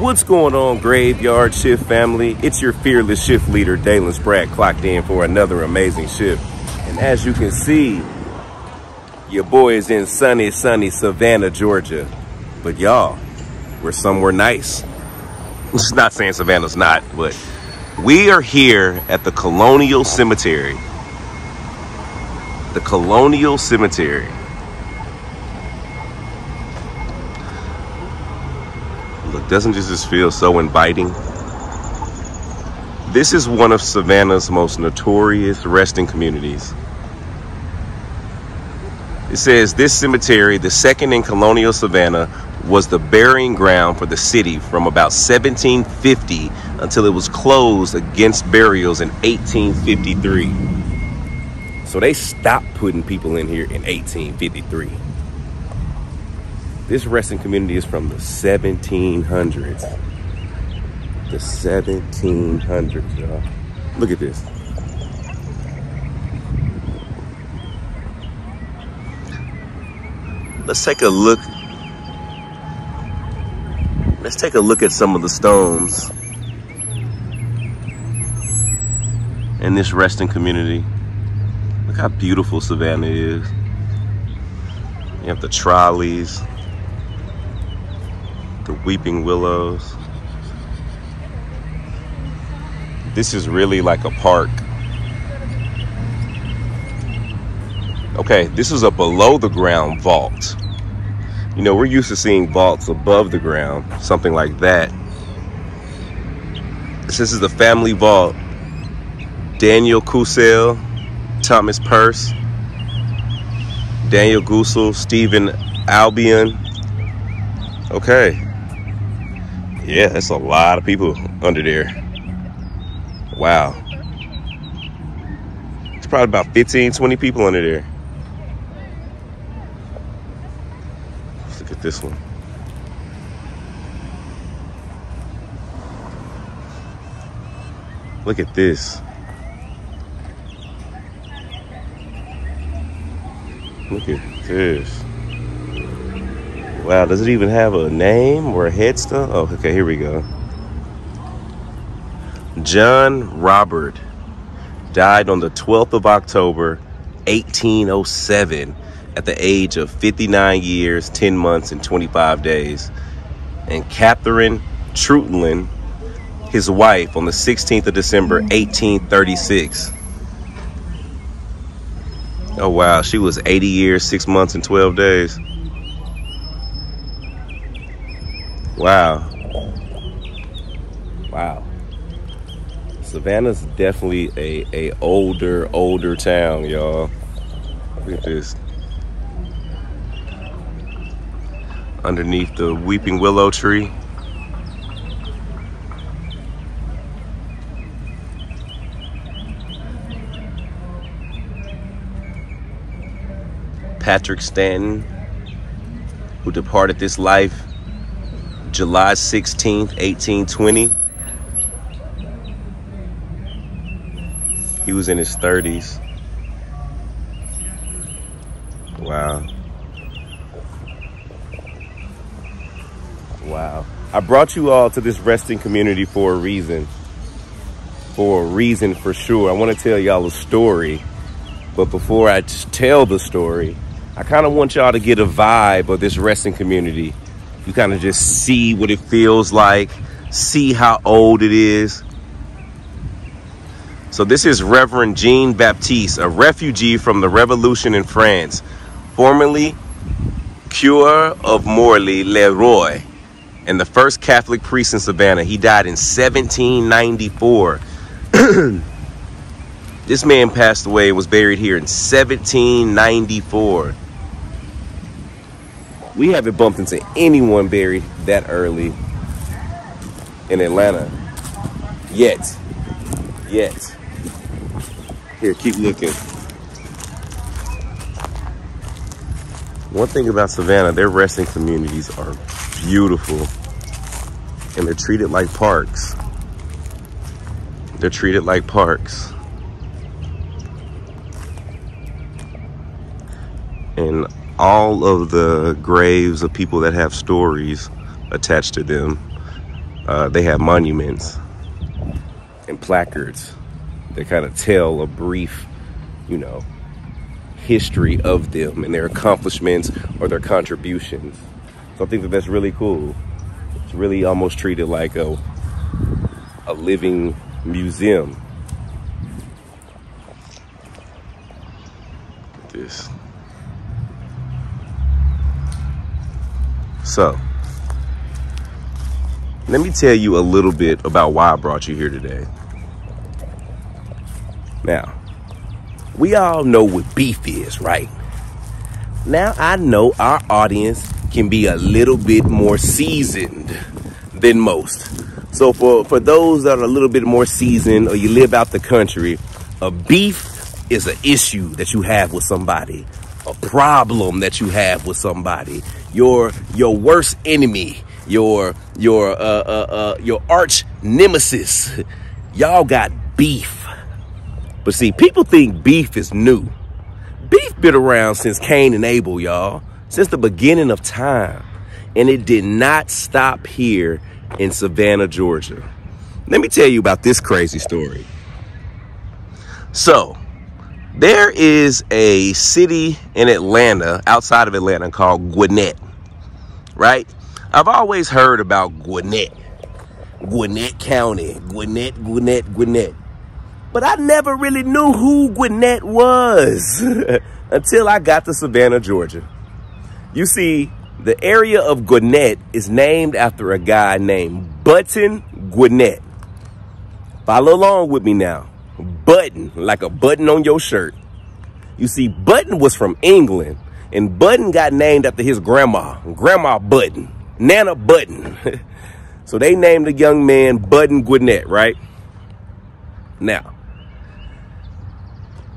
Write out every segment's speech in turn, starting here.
What's going on, Graveyard Shift family? It's your fearless shift leader, Dalen Spratt, clocked in for another amazing shift. And as you can see, your boy is in sunny, sunny Savannah, Georgia. But y'all, we're somewhere nice. It's not saying Savannah's not, but we are here at the Colonial Cemetery. The Colonial Cemetery. Doesn't this just feel so inviting? This is one of Savannah's most notorious resting communities. It says this cemetery, the second in colonial Savannah, was the burying ground for the city from about 1750 until it was closed against burials in 1853. So they stopped putting people in here in 1853. This resting community is from the 1700s. The 1700s, y'all. Look at this. Let's take a look. Let's take a look at some of the stones in this resting community. Look how beautiful Savannah is. You have the trolleys the weeping willows. This is really like a park. Okay, this is a below the ground vault. You know, we're used to seeing vaults above the ground, something like that. This is the family vault. Daniel Kusel, Thomas Purse, Daniel Goosel, Stephen Albion. Okay. Yeah, that's a lot of people under there. Wow. It's probably about 15, 20 people under there. Let's look at this one. Look at this. Look at this. Wow, does it even have a name or a headstone? Oh, okay, here we go. John Robert died on the 12th of October, 1807, at the age of 59 years, 10 months, and 25 days. And Catherine Trutland, his wife, on the 16th of December, 1836. Oh, wow, she was 80 years, 6 months, and 12 days. Wow. Wow. Savannah's definitely a, a older, older town, y'all. Look at this. Underneath the weeping willow tree. Patrick Stanton, who departed this life July 16th, 1820. He was in his 30s. Wow. Wow. I brought you all to this resting community for a reason. For a reason for sure. I want to tell y'all a story. But before I tell the story, I kind of want y'all to get a vibe of this resting community you kind of just see what it feels like, see how old it is. So this is Reverend Jean Baptiste, a refugee from the revolution in France, formerly Cure of Marly-le-Roi, and the first Catholic priest in Savannah. He died in 1794. this man passed away and was buried here in 1794 we haven't bumped into anyone buried that early in Atlanta yet. Yet. Here, keep looking. One thing about Savannah, their resting communities are beautiful and they're treated like parks. They're treated like parks. And all of the graves of people that have stories attached to them uh, they have monuments and placards that kind of tell a brief, you know, history of them and their accomplishments or their contributions. So I think that that's really cool. It's really almost treated like a, a living museum. This. So, let me tell you a little bit about why I brought you here today. Now, we all know what beef is, right? Now, I know our audience can be a little bit more seasoned than most. So for, for those that are a little bit more seasoned or you live out the country, a beef is an issue that you have with somebody, a problem that you have with somebody, your your worst enemy, your your uh, uh, uh, your arch nemesis. Y'all got beef. But see, people think beef is new. Beef been around since Cain and Abel, y'all since the beginning of time. And it did not stop here in Savannah, Georgia. Let me tell you about this crazy story. So, there is a city in Atlanta, outside of Atlanta, called Gwinnett, right? I've always heard about Gwinnett, Gwinnett County, Gwinnett, Gwinnett, Gwinnett. But I never really knew who Gwinnett was until I got to Savannah, Georgia. You see, the area of Gwinnett is named after a guy named Button Gwinnett. Follow along with me now. Button, like a button on your shirt. You see, Button was from England, and Button got named after his grandma, Grandma Button, Nana Button. so they named the young man Button Gwinnett, right? Now,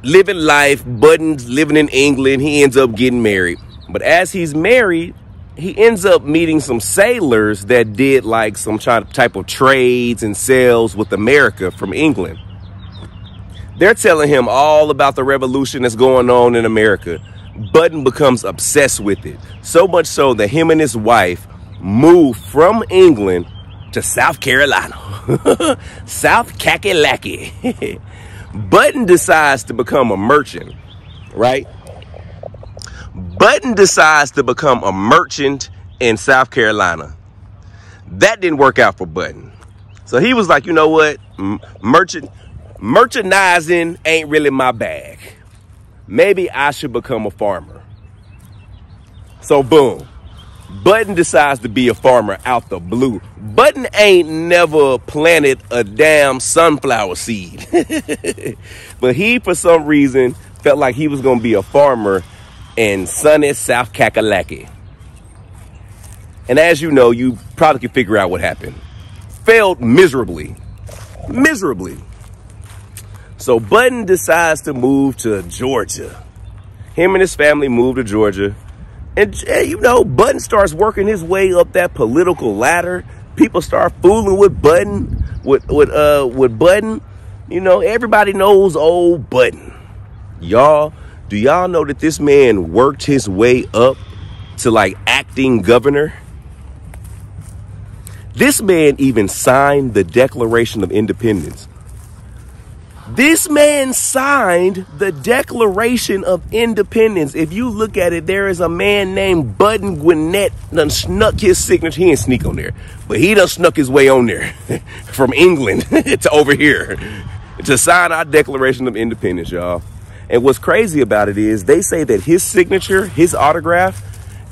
living life, Button's living in England, he ends up getting married. But as he's married, he ends up meeting some sailors that did like some type of trades and sales with America from England. They're telling him all about the revolution that's going on in America. Button becomes obsessed with it. So much so that him and his wife move from England to South Carolina. South Kakalaki. Button decides to become a merchant, right? Button decides to become a merchant in South Carolina. That didn't work out for Button. So he was like, you know what? Merchant merchandising ain't really my bag. Maybe I should become a farmer. So boom. Button decides to be a farmer out the blue. Button ain't never planted a damn sunflower seed. but he, for some reason, felt like he was going to be a farmer in sunny South Kakalaki. And as you know, you probably can figure out what happened. Failed miserably. Miserably. So Button decides to move to Georgia. Him and his family move to Georgia. And you know, Button starts working his way up that political ladder. People start fooling with Button, with with uh with Button. You know, everybody knows old Button. Y'all do y'all know that this man worked his way up to like acting governor? This man even signed the Declaration of Independence. This man signed the Declaration of Independence. If you look at it, there is a man named Button Gwinnett done snuck his signature. He didn't sneak on there, but he done snuck his way on there from England to over here to sign our Declaration of Independence, y'all. And what's crazy about it is they say that his signature, his autograph,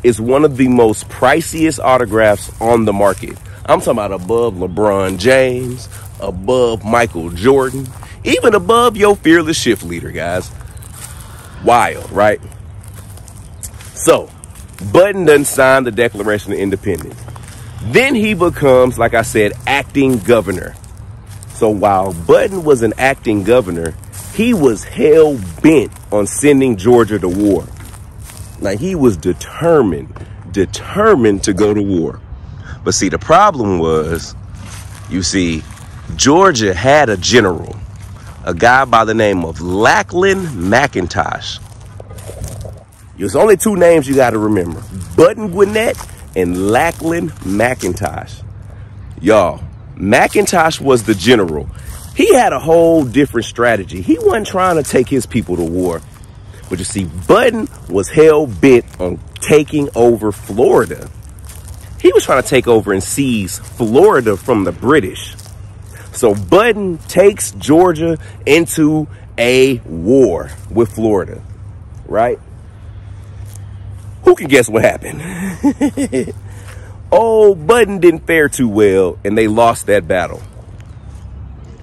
is one of the most priciest autographs on the market. I'm talking about above LeBron James, above Michael Jordan, even above your fearless shift leader, guys. Wild, right? So, Button doesn't sign the Declaration of Independence. Then he becomes, like I said, acting governor. So while Button was an acting governor, he was hell bent on sending Georgia to war. Like he was determined, determined to go to war. But see, the problem was, you see, Georgia had a general, a guy by the name of Lachlan McIntosh. There's only two names you got to remember Button Gwinnett and Lachlan McIntosh. Y'all, McIntosh was the general. He had a whole different strategy. He wasn't trying to take his people to war. But you see, Button was hell bent on taking over Florida. He was trying to take over and seize Florida from the British. So Budden takes Georgia into a war with Florida, right? Who can guess what happened? oh, Budden didn't fare too well and they lost that battle.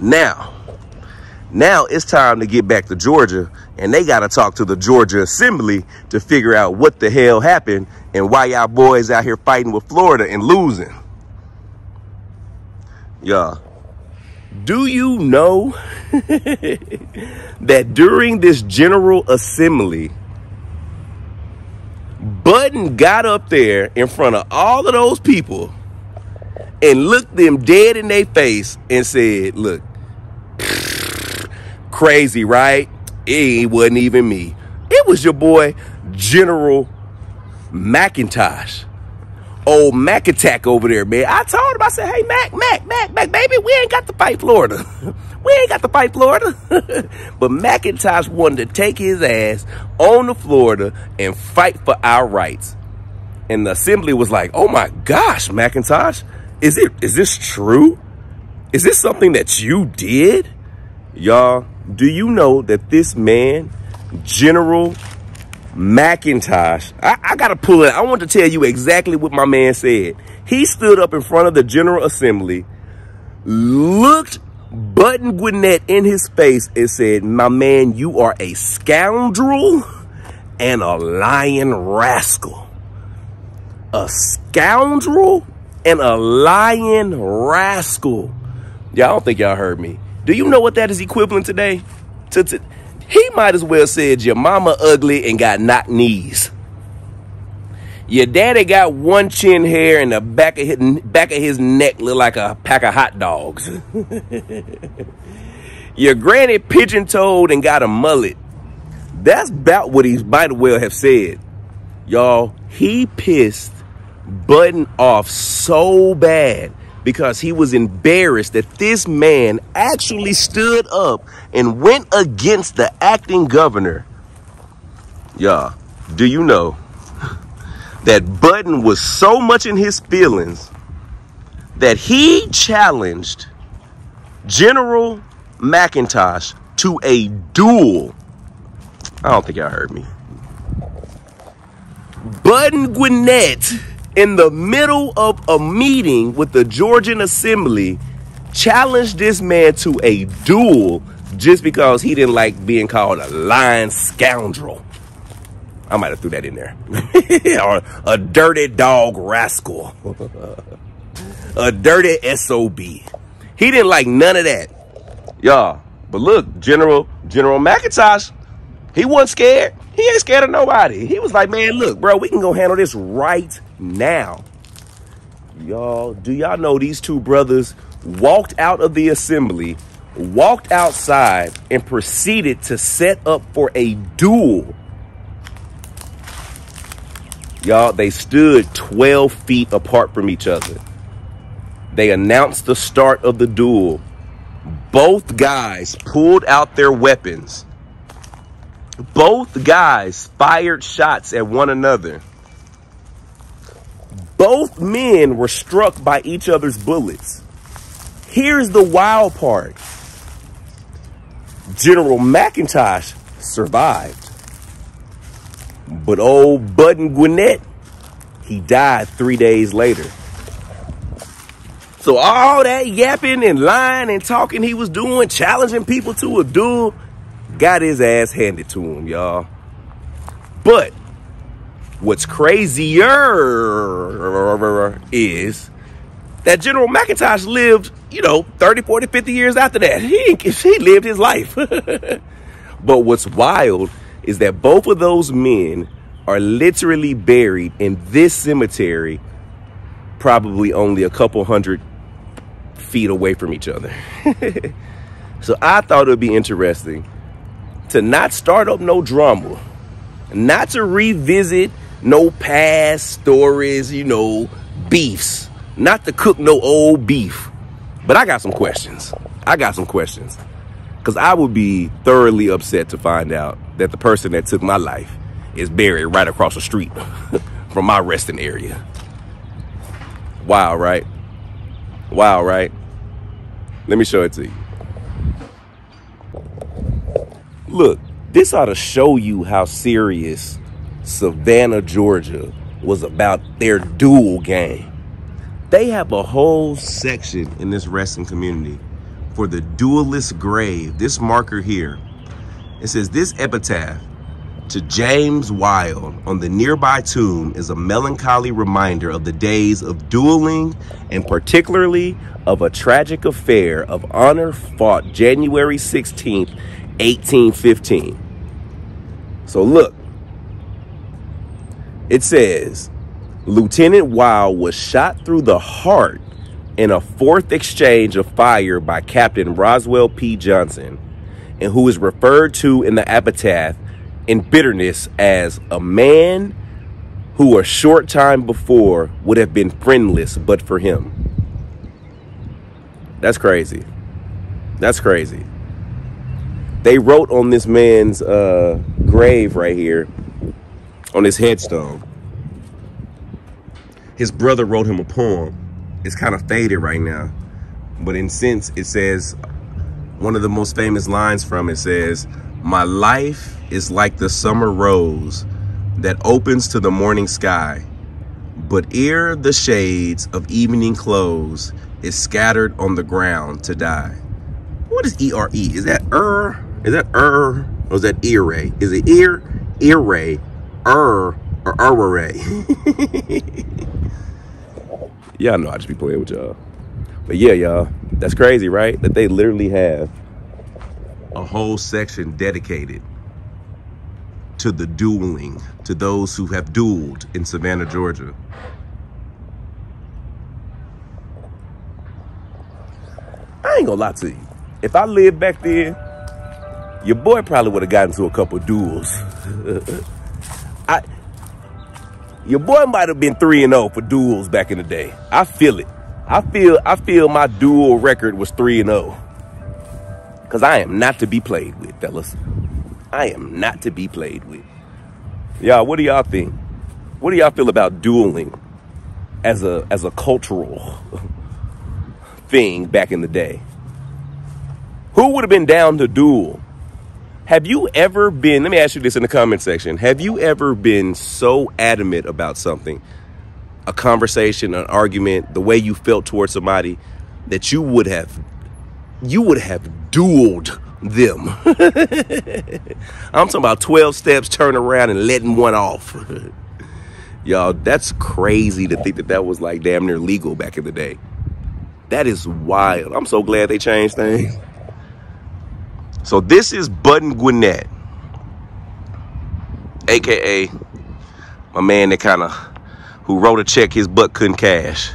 Now, now it's time to get back to Georgia and they got to talk to the Georgia Assembly to figure out what the hell happened and why y'all boys out here fighting with Florida and losing. Y'all, do you know that during this General Assembly, Button got up there in front of all of those people and looked them dead in their face and said, look, crazy, right? It wasn't even me. It was your boy, General McIntosh. Old Mac attack over there, man. I told him, I said, hey, Mac, Mac, Mac, Mac, baby, we ain't got to fight Florida. we ain't got to fight Florida. but McIntosh wanted to take his ass on to Florida and fight for our rights. And the assembly was like, oh my gosh, McIntosh, is it is this true? Is this something that you did? Y'all, do you know that this man, General McIntosh, I, I got to pull it. I want to tell you exactly what my man said. He stood up in front of the General Assembly, looked Button Gwinnett in his face and said, my man, you are a scoundrel and a lying rascal. A scoundrel and a lying rascal. Y'all don't think y'all heard me. Do you know what that is equivalent today? To, to, he might as well said your mama ugly and got knock knees. Your daddy got one chin hair and the back of his, back of his neck look like a pack of hot dogs. your granny pigeon-toed and got a mullet. That's about what he might as well have said. Y'all, he pissed Button off so bad because he was embarrassed that this man actually stood up and went against the acting governor. Y'all, do you know that Budden was so much in his feelings that he challenged General McIntosh to a duel? I don't think y'all heard me. Budden Gwinnett in the middle of a meeting with the Georgian Assembly, challenged this man to a duel just because he didn't like being called a lying scoundrel. I might have threw that in there. or a dirty dog rascal. a dirty SOB. He didn't like none of that. Y'all. But look, General General McIntosh, he wasn't scared. He ain't scared of nobody. He was like, man, look, bro, we can go handle this right now. Y'all, do y'all know these two brothers walked out of the assembly, walked outside, and proceeded to set up for a duel? Y'all, they stood 12 feet apart from each other. They announced the start of the duel. Both guys pulled out their weapons both guys fired shots at one another. Both men were struck by each other's bullets. Here's the wild part. General McIntosh survived. But old Budden Gwinnett, he died three days later. So all that yapping and lying and talking he was doing, challenging people to a duel, got his ass handed to him, y'all. But what's crazier is that General McIntosh lived, you know, 30, 40, 50 years after that. He, he lived his life. but what's wild is that both of those men are literally buried in this cemetery, probably only a couple hundred feet away from each other. so I thought it would be interesting to not start up no drama, not to revisit no past stories, you know, beefs, not to cook no old beef, But I got some questions. I got some questions. Because I would be thoroughly upset to find out that the person that took my life is buried right across the street from my resting area. Wow, right? Wow, right? Let me show it to you. Look, this ought to show you how serious Savannah, Georgia was about their duel game. They have a whole section in this wrestling community for the duelist grave. This marker here, it says this epitaph to James Wilde on the nearby tomb is a melancholy reminder of the days of dueling and particularly of a tragic affair of honor fought January 16th, 1815. So look, it says Lieutenant Wilde was shot through the heart in a fourth exchange of fire by Captain Roswell P. Johnston, and who is referred to in the epitaph in bitterness as a man who a short time before would have been friendless but for him. That's crazy. That's crazy. They wrote on this man's uh, grave right here, on his headstone. His brother wrote him a poem. It's kind of faded right now. But in sense, it says, one of the most famous lines from it says, my life is like the summer rose that opens to the morning sky, but ere the shades of evening close, is scattered on the ground to die. What is E-R-E? -E? Is that er? Is that er? Or is that ear Is it ear, ear ray, er, or er Y'all know I just be playing with y'all. But yeah, y'all, that's crazy, right? That they literally have a whole section dedicated to the dueling, to those who have dueled in Savannah, Georgia. I ain't gonna lie to you. If I lived back there, your boy probably would have gotten to a couple duels. Your boy might have been 3 and 0 for duels back in the day. I feel it. I feel I feel my duel record was 3 and 0. Cuz I am not to be played with, fellas. I am not to be played with. Y'all, what do y'all think? What do y'all feel about dueling as a as a cultural thing back in the day? Who would have been down to duel? Have you ever been, let me ask you this in the comment section. Have you ever been so adamant about something, a conversation, an argument, the way you felt towards somebody that you would have, you would have dueled them. I'm talking about 12 steps, turn around and letting one off. Y'all, that's crazy to think that that was like damn near legal back in the day. That is wild. I'm so glad they changed things. So this is Button Gwinnett, aka my man that kind of who wrote a check his butt couldn't cash.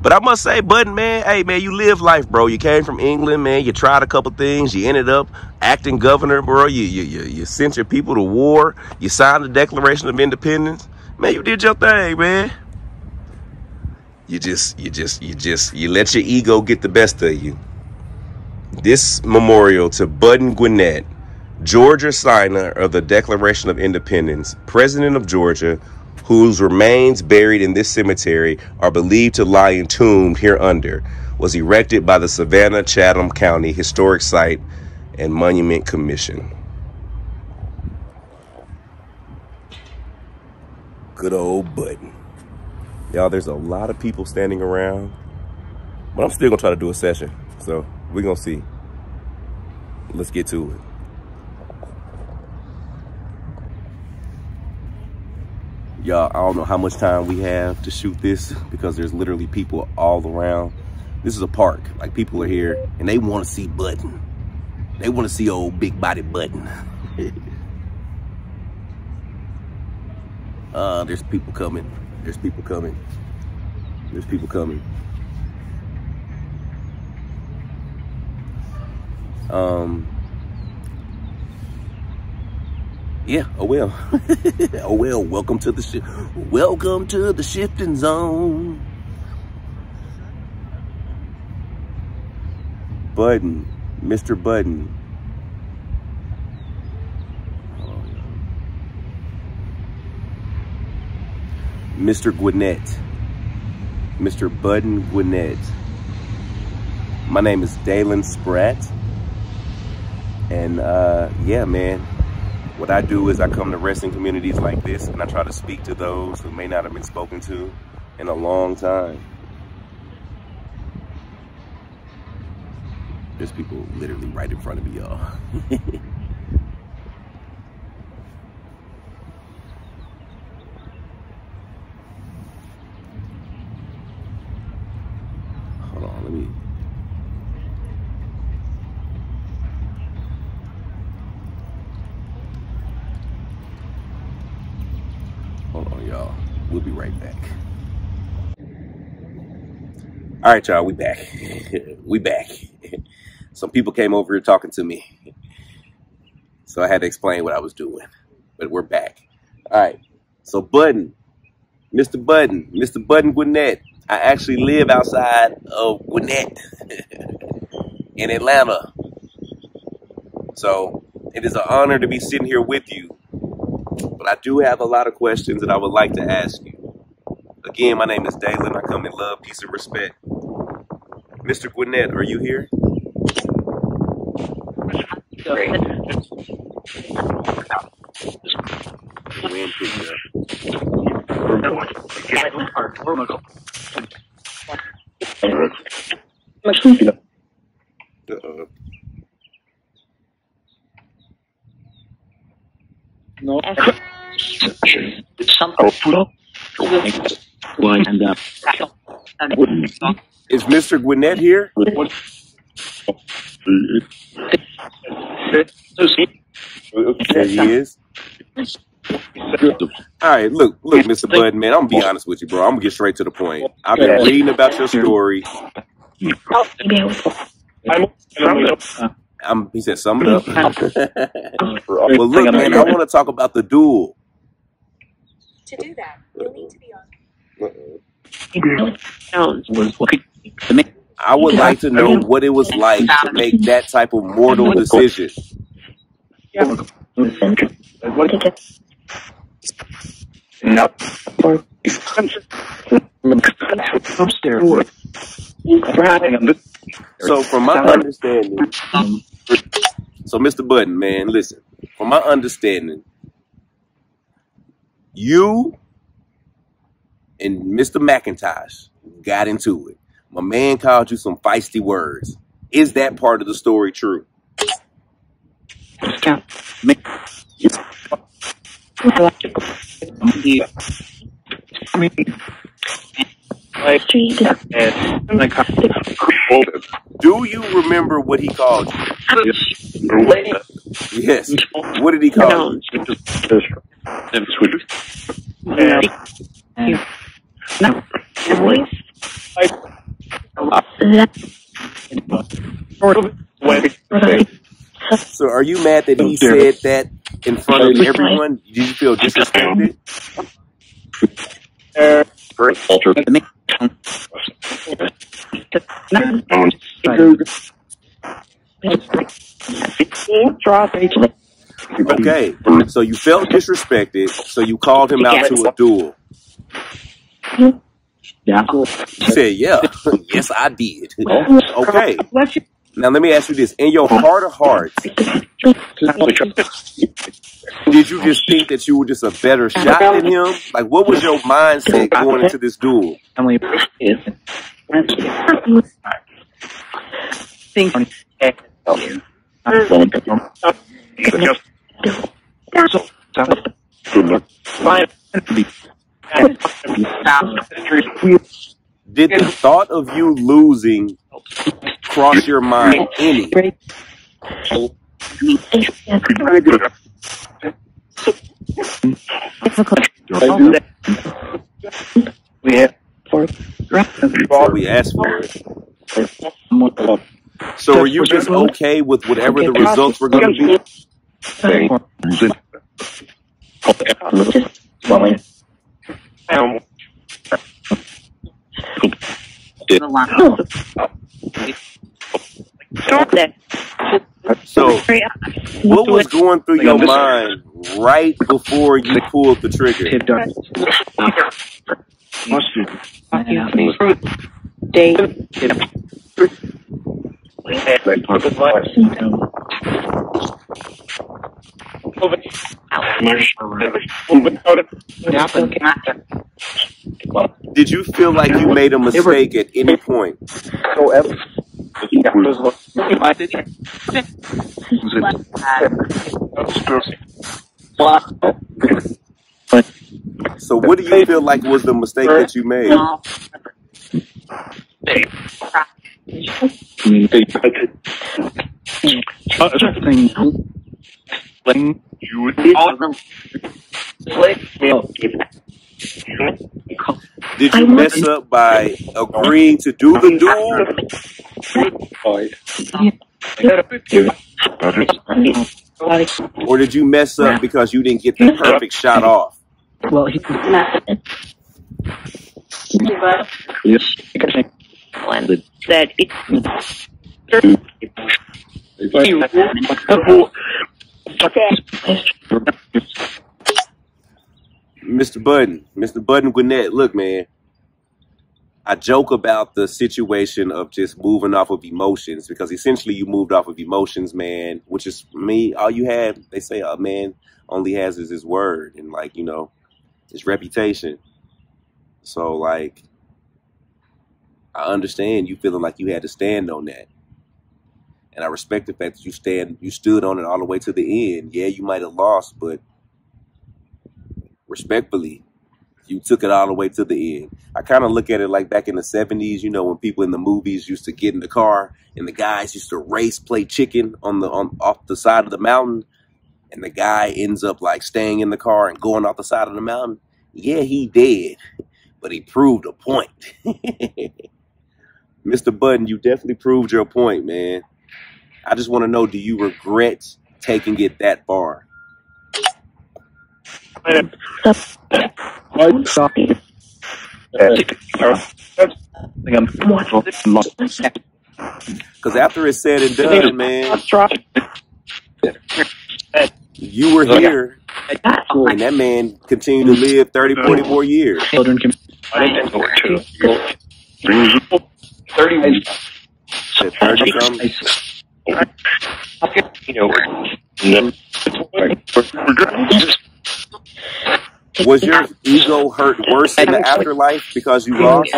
But I must say, Button, man, hey, man, you live life, bro. You came from England, man. You tried a couple things. You ended up acting governor, bro. You, you, you, you sent your people to war. You signed the Declaration of Independence. Man, you did your thing, man. You just, you just, you just, you let your ego get the best of you. This memorial to Button Gwinnett, Georgia signer of the Declaration of Independence, President of Georgia, whose remains buried in this cemetery are believed to lie entombed here under, was erected by the Savannah Chatham County Historic Site and Monument Commission. Good old button. Y'all, there's a lot of people standing around, but I'm still gonna try to do a session. So we're gonna see. Let's get to it. Y'all, I don't know how much time we have to shoot this because there's literally people all around. This is a park. Like people are here and they want to see Button. They want to see old big body Button. uh, there's people coming. There's people coming. There's people coming. Um, Yeah, oh well. oh well, welcome to the shi welcome to the shifting zone. Budden, Mr. Budden. Mr. Gwinnett, Mr. Budden Gwinnett. My name is Dalen Spratt. And uh, yeah, man, what I do is I come to wrestling communities like this and I try to speak to those who may not have been spoken to in a long time. There's people literally right in front of me, y'all. Hold on, let me. Hold on, y'all. We'll be right back. All right, y'all, we back. we back. Some people came over here talking to me. So I had to explain what I was doing. But we're back. All right. So Budden, Mr. Budden, Mr. Budden Gwinnett. I actually live outside of Gwinnett in Atlanta. So it is an honor to be sitting here with you. But I do have a lot of questions that I would like to ask you. Again, my name is Dalen. I come in love, peace, and respect. Mr. Gwinnett, are you here? Wind picked up. Uh-oh. No. and uh, Is Mr. Gwinnett here? There he is. All right, look, look, Mr. Bud, man, I'm gonna be honest with you, bro. I'm gonna get straight to the point. I've been reading about your story. I'm, he said, sum it up. well, look, man, I want to talk about the duel. To do that, you'll need to be on. I would like to know what it was like to make that type of mortal decision. No. So, from my understanding, so Mr. Button, man, listen, from my understanding, you and Mr. McIntosh got into it. My man called you some feisty words. Is that part of the story true? Do you remember what he called you? Yes. What did he call you? So are you mad that he said that in front of everyone? Did you feel disrespected? Okay. So you felt disrespected, so you called him out to a duel. You said, yeah. yes, I did. Okay. Now let me ask you this. In your heart of hearts, did you just think that you were just a better shot than him? Like what was your mindset going into this duel? Did the thought of you losing cross your mind any? We have So we asked for it. So are you just okay with whatever the results were going to be? Stop that. So, what was going through your mind right before you pulled the trigger? Dave. Did you feel like you made a mistake at any point? So, what do you feel like was the mistake that you made? Did you mess up by agreeing to do the duel, or did you mess up because you didn't get the perfect shot off? Well, he It's Mr. Budden, Mr. Budden Gwinnett, look, man, I joke about the situation of just moving off of emotions because essentially you moved off of emotions, man, which is me. All you have, they say a man only has is his word and like, you know, his reputation. So like, I understand you feeling like you had to stand on that. And I respect the fact that you stand, you stood on it all the way to the end. Yeah, you might have lost, but respectfully, you took it all the way to the end. I kind of look at it like back in the 70s, you know, when people in the movies used to get in the car and the guys used to race play chicken on the on off the side of the mountain and the guy ends up like staying in the car and going off the side of the mountain. Yeah, he did, but he proved a point. Mr. Button, you definitely proved your point, man. I just want to know, do you regret taking it that far? Because after it's said and done, man, you were here and that man continued to live 30, 40 more years. Children can Said 30 something. Was your ego hurt worse in the afterlife because you lost?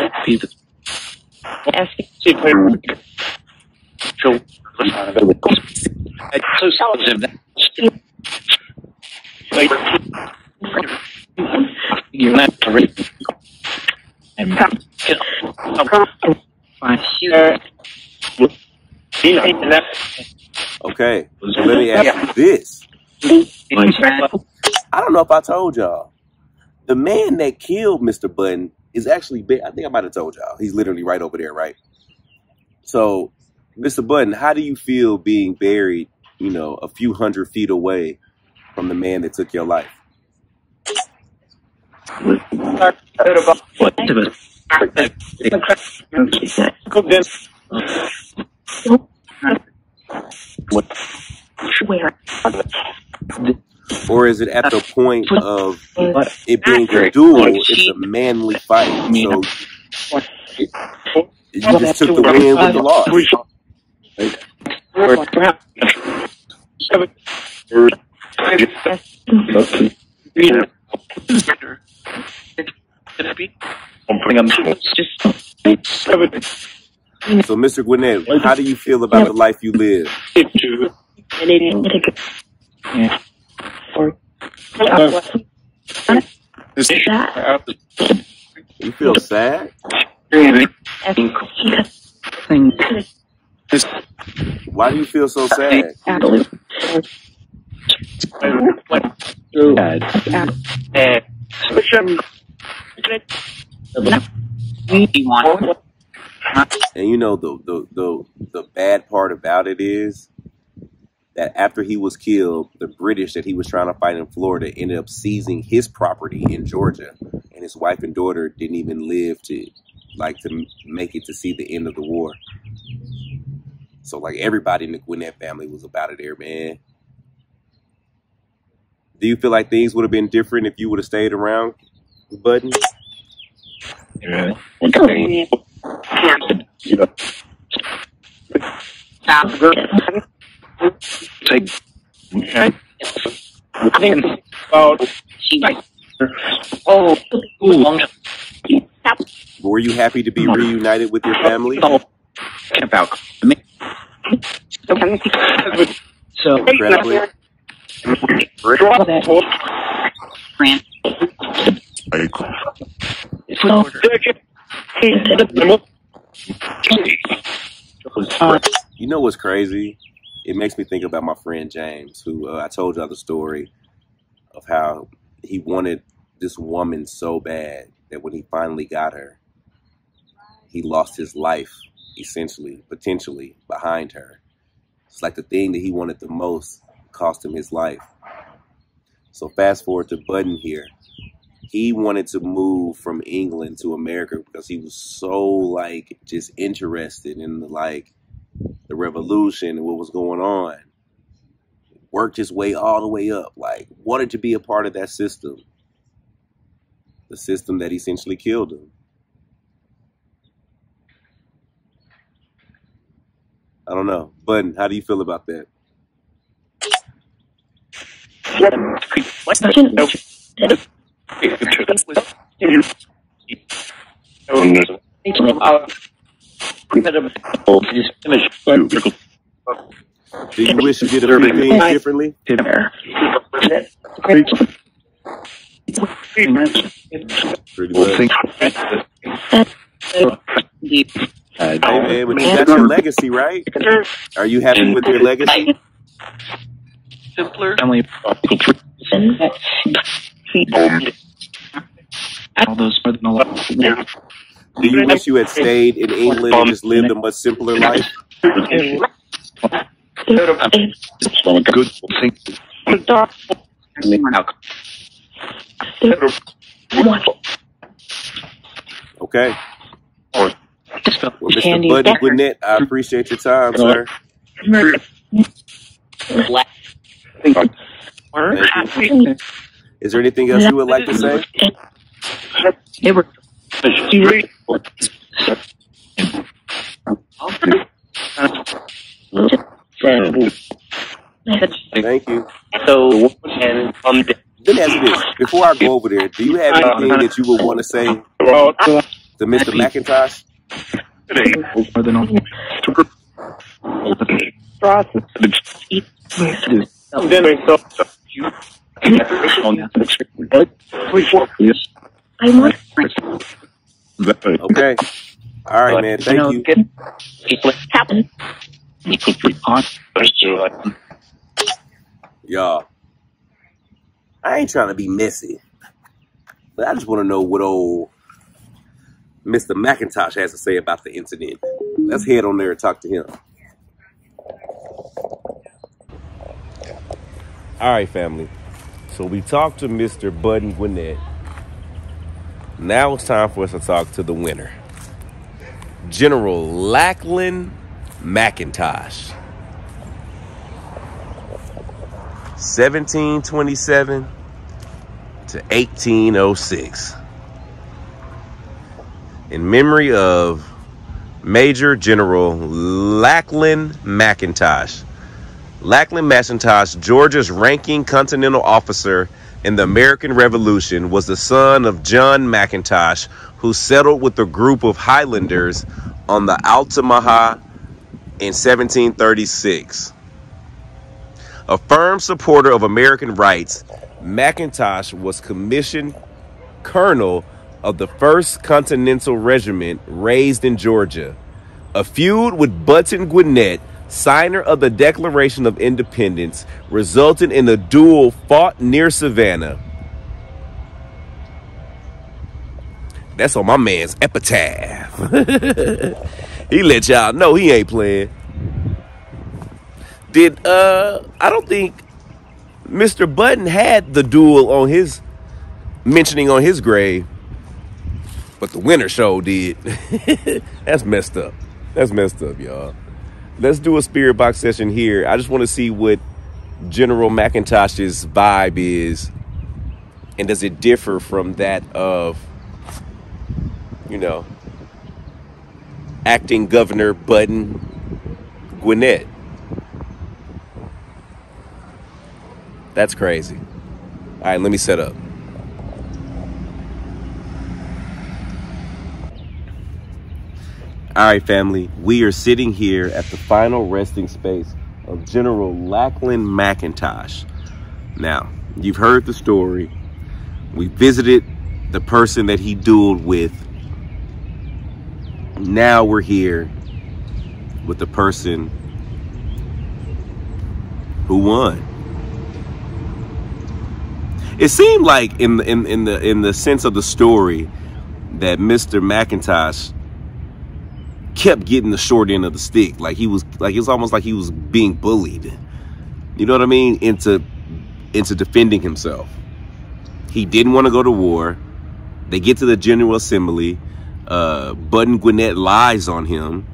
Okay, so let me ask you this. I don't know if I told y'all. The man that killed Mr. Button is actually, I think I might have told y'all. He's literally right over there, right? So, Mr. Button, how do you feel being buried, you know, a few hundred feet away from the man that took your life? Or is it at the point of it being a duel, it's a manly fight? So you just took the win with the loss. So, Mr. Gwinnett, how do you feel about the life you live? You feel sad? Why do you feel so sad? And you know the the the, the bad part about it is that after he was killed, the British that he was trying to fight in Florida ended up seizing his property in Georgia, and his wife and daughter didn't even live to like to make it to see the end of the war. So like everybody in the Gwinnett family was about it there, man. Do you feel like things would have been different if you would have stayed around, Budden? Yeah. Okay. Take. Okay. I think about. Oh, Were you happy to be reunited with your family? about me. So, Incredibly. You know what's crazy? It makes me think about my friend James, who uh, I told y'all the story of how he wanted this woman so bad that when he finally got her, he lost his life, essentially, potentially, behind her. It's like the thing that he wanted the most cost him his life. So fast forward to Button here. He wanted to move from England to America because he was so like just interested in like the revolution and what was going on. Worked his way all the way up, like wanted to be a part of that system. The system that essentially killed him. I don't know. Button, how do you feel about that? Do you wish you did a few things differently? Pretty much. Hey man, but you got your legacy, right? Are you happy with your legacy? Family. All those more than a lot. Do you wish you had stayed in England and just lived a much simpler life? Good thing. Okay. Well, Mr. Button Gwinnett, I appreciate your time, sir. Thank you. Is there anything else you would like to say? Thank you. So, and um, Let me ask you this. Before I go over there, do you have anything that you would want to say to Mr. McIntosh? more than a Okay. All right, man. Thank you. Y'all, I ain't trying to be messy, but I just want to know what old Mr. McIntosh has to say about the incident. Let's head on there and talk to him. All right, family. So we talked to Mr. Button Gwinnett. Now it's time for us to talk to the winner, General Lachlan McIntosh. 1727 to 1806. In memory of Major General Lachlan McIntosh. Lachlan McIntosh, Georgia's ranking continental officer in the American Revolution, was the son of John McIntosh, who settled with a group of Highlanders on the Altamaha in 1736. A firm supporter of American rights, McIntosh was commissioned colonel of the 1st Continental Regiment raised in Georgia. A feud with Button Gwinnett, signer of the Declaration of Independence, resulted in a duel fought near Savannah. That's on my man's epitaph. he let y'all know he ain't playing. Did uh I don't think Mr. Button had the duel on his mentioning on his grave. But the winner show did. That's messed up. That's messed up, y'all. Let's do a spirit box session here. I just want to see what General McIntosh's vibe is, and does it differ from that of, you know, acting Governor Button Gwinnett? That's crazy. All right, let me set up. All right, family, we are sitting here at the final resting space of General Lachlan McIntosh. Now, you've heard the story. We visited the person that he dueled with. Now we're here with the person who won. It seemed like in the in, in the in the sense of the story that Mr. McIntosh kept getting the short end of the stick. Like he was like it was almost like he was being bullied. You know what I mean? Into into defending himself. He didn't want to go to war. They get to the General Assembly. Uh, Button Gwinnett lies on him.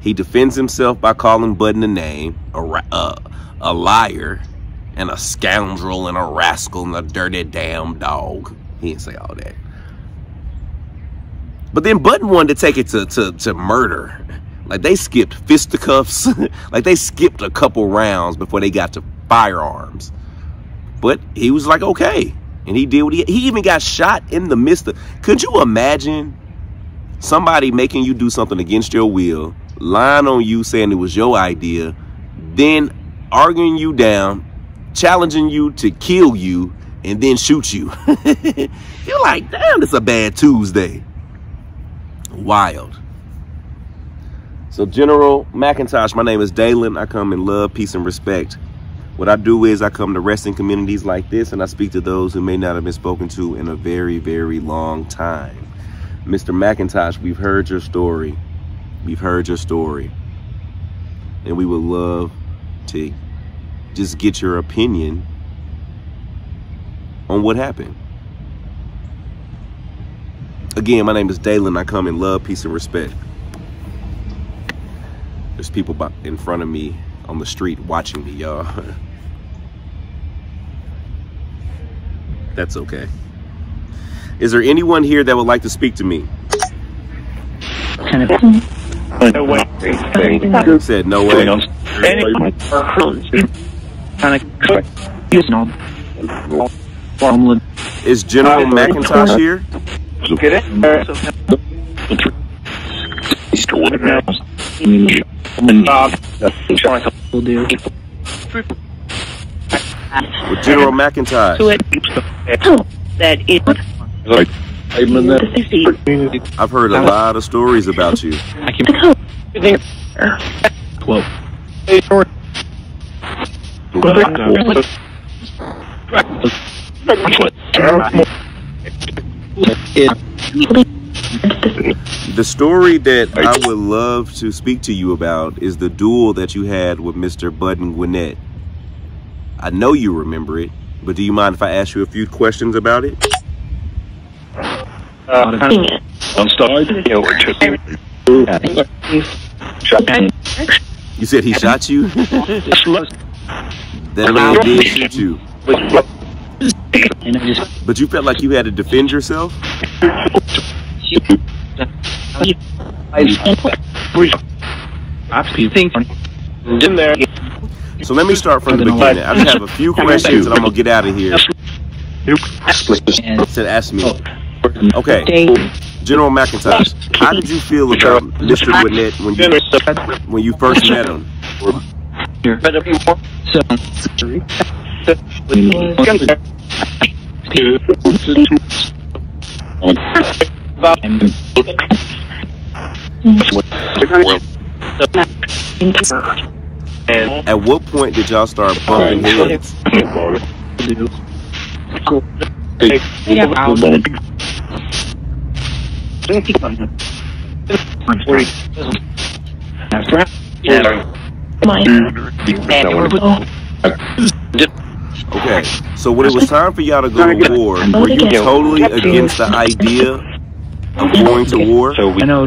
He defends himself by calling Button a name, a, uh, a liar, and a scoundrel, and a rascal, and a dirty damn dog. He didn't say all that. But then Button wanted to take it to, to, to murder. Like they skipped fisticuffs. like they skipped a couple rounds before they got to firearms. But he was like, okay. And he did what he, he even got shot in the midst of, could you imagine somebody making you do something against your will, lying on you saying it was your idea, then arguing you down, challenging you to kill you, and then shoot you. You're like, damn, it's a bad Tuesday wild. So General McIntosh, my name is Dalen. I come in love, peace, and respect. What I do is I come to resting communities like this and I speak to those who may not have been spoken to in a very, very long time. Mr. McIntosh, we've heard your story. We've heard your story. And we would love to just get your opinion on what happened. Again, my name is Dalen. I come in love, peace, and respect. There's people in front of me on the street watching me, y'all. That's okay. Is there anyone here that would like to speak to me? Kind of No way. Said no way. Is General McIntosh here? Get it? With General McIntyre. to it that it I've heard a uh-huh. lot of stories about you. I can. Quote. The story that I would love to speak to you about is the duel that you had with Mr. Button Gwinnett. I know you remember it, but do you mind if I ask you a few questions about it? On start. You said he shot you? that man did shoot you. And I just But you felt like you had to defend yourself? I think In there. So let me start from the beginning. I just have a few questions and I'm gonna get out of here. Said ask me. Oh. Okay, General McIntosh, how did you feel about Mr. Gwinnett when you when you first met him? So and At what point did y'all start bumping heads? do Okay, so when it was time for y'all to go to war, were you totally against the idea of going to war? I know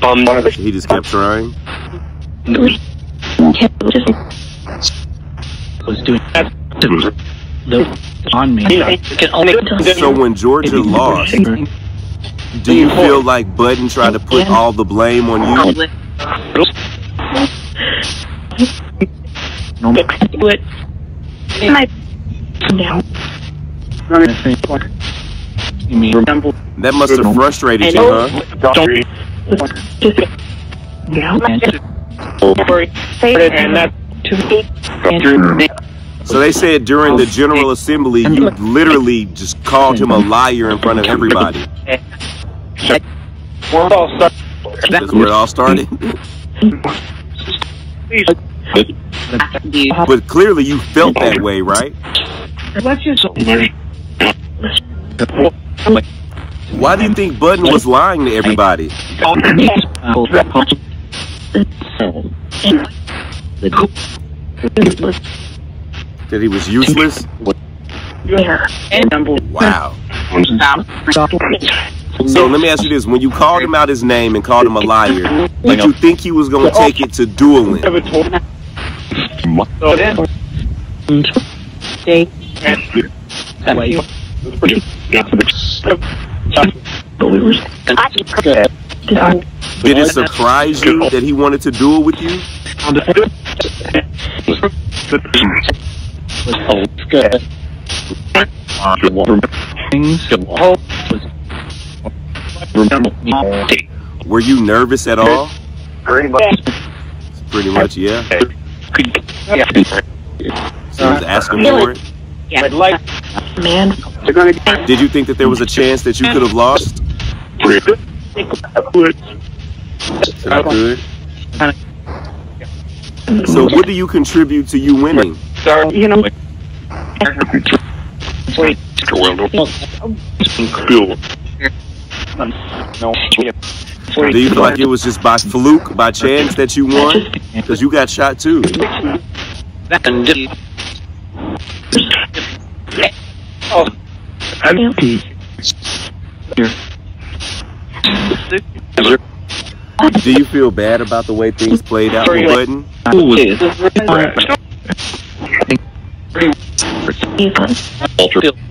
bum one of the He just kept trying. was doing that. The on me. So when Georgia lost, do you feel like Button tried to put all the blame on you? No, Would my now you mean That must have frustrated you, huh? just now say and that to me So they said during the General Assembly, you literally just called him a liar in front of everybody. That's where it all started. But clearly you felt that way, right? Why do you think Button was lying to everybody? That he was useless? Wow. So let me ask you this. When you called him out his name and called him a liar, did you think he was going to take it to dueling? Did it surprise you that he wanted to duel with you? Were you nervous at all? Pretty much. Pretty much, yeah. So he was asking for it. I'd like man. Did you think that there was a chance that you could have lost? Said So what do you contribute to you winning? start you know No. Do you feel like it was just by fluke, by chance that you won? Because you got shot too. Oh, Do you feel bad about the way things played out with Button?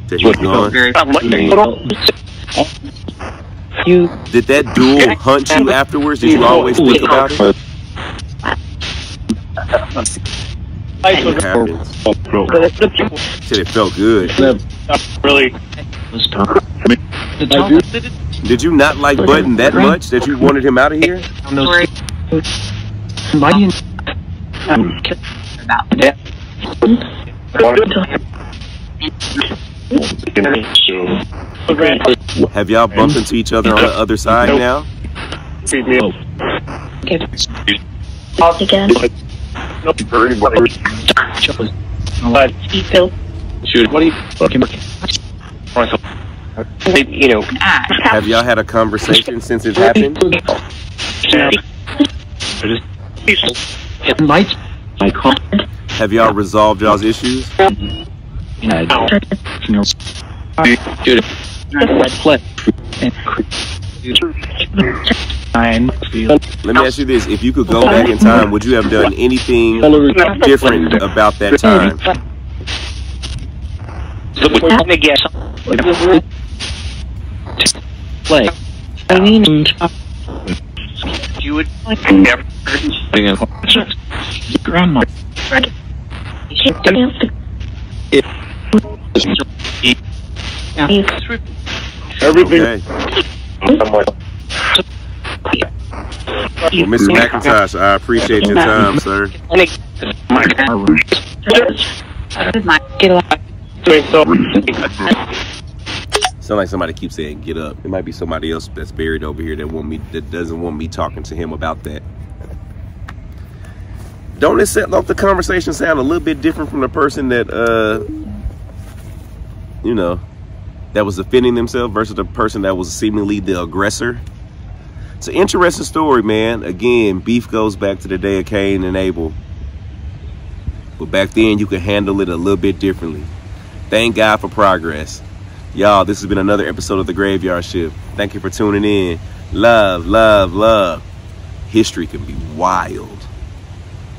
That he's gone? You Did that duel hunt you afterwards? Did you always think about it? What happens? Said it felt good. really Did you not like Button that much that you wanted him out of here? Why do you Have y'all bumped into each other on the other side now? again he felt Shoot. What do you fucking you know? Have y'all had a conversation since it happened? lights? I call Have y'all resolved y'all's issues? you know, you know, Shoot. play and feel Let me ask you this. If you could go back in time, would you have done anything different about that time? So we're gonna play. I mean you would never Grandma. Everything. Okay. Well, Mr. McIntosh, I appreciate your time, sir. Sound like somebody keeps saying "get up." It might be somebody else that's buried over here that want me that doesn't want me talking to him about that. Don't it set off the conversation sound a little bit different from the person that uh you know that was defending themselves versus the person that was seemingly the aggressor? It's an interesting story, man. Again, beef goes back to the day of Cain and Abel. But back then you could handle it a little bit differently. Thank God for progress. Y'all, this has been another episode of The Graveyard Shift. Thank you for tuning in. Love, love, love. history can be wild.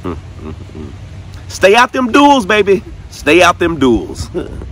Stay out them duels, baby. Stay out them duels.